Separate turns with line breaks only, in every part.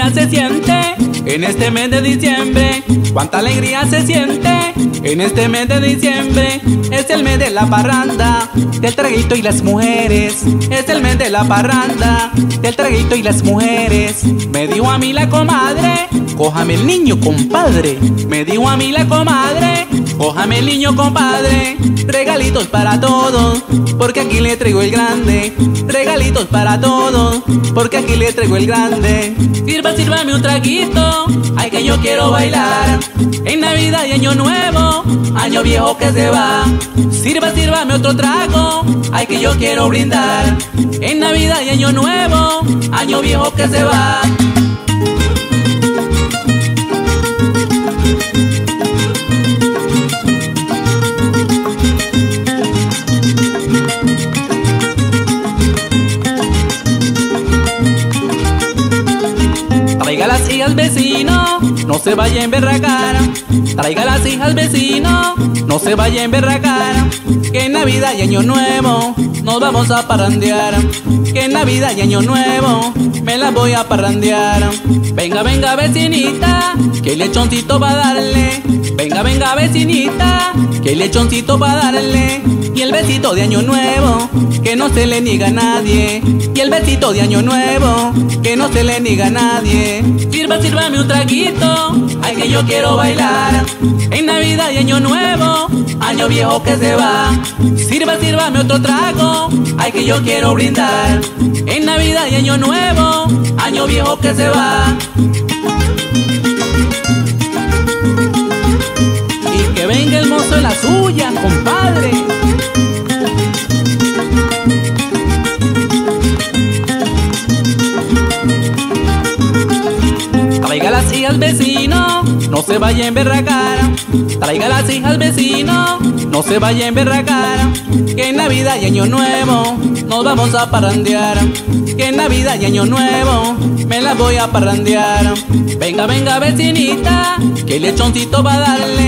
Alegría se siente en este mes de diciembre. Cuánta alegría se siente en este mes de diciembre. Es el mes de la parranda, del traguito y las mujeres. Es el mes de la parranda, del traguito y las mujeres. Me dijo a mí la comadre, cójame el niño, compadre. Me dijo a mí la comadre, cójame el niño, compadre. Regalitos para todos, porque aquí le traigo el grande. Regalitos para todos, porque aquí le traigo el grande. Sirva, sírvame un traguito, ay que yo quiero bailar. En Navidad y Año Nuevo, año viejo que se va. Sirva, sírvame otro trago, ay que yo quiero brindar. En Navidad y Año Nuevo, año viejo que se va. Traiga las vecino, no se vaya a emberracar. Traiga las hijas vecino, no se vaya a emberracar. Que en Navidad y Año Nuevo nos vamos a parrandear. Que en Navidad y Año Nuevo me la voy a parrandear. Venga, venga vecinita, que lechoncito va a darle. Venga, venga vecinita, que lechoncito va a darle. Y el besito de Año Nuevo, que no se le niega a nadie. Y el de Año Nuevo, que no se le niega a nadie. Sirva, sírvame un traguito, ay que yo quiero bailar. En Navidad y Año Nuevo, año viejo que se va. Sirva, sírvame otro trago, ay que yo quiero brindar. En Navidad y Año Nuevo, año viejo que se va. Y que venga el mozo de la suya, compadre. Vecino, no se vaya a emberracar. Traiga las hijas vecino, no se vaya a emberracar. Que en Navidad y Año Nuevo nos vamos a parrandear. Que en Navidad y Año Nuevo me las voy a parrandear. Venga, venga vecinita, que lechoncito va a darle.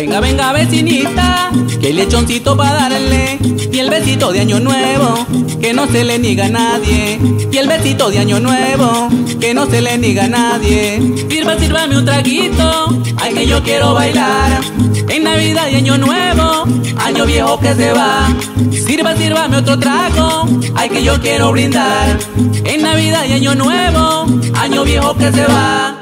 Venga, venga vecinita, que lechoncito va a darle. Y el besito de Año Nuevo, que no se le niega a nadie. Y el besito de Año Nuevo, que no se le niega a nadie. Sirva, sírvame un traguito, ay que yo quiero bailar. En Navidad y Año Nuevo, año viejo que se va. Sirva, sírvame otro trago, ay que yo quiero brindar. En Navidad y Año Nuevo, año viejo que se va.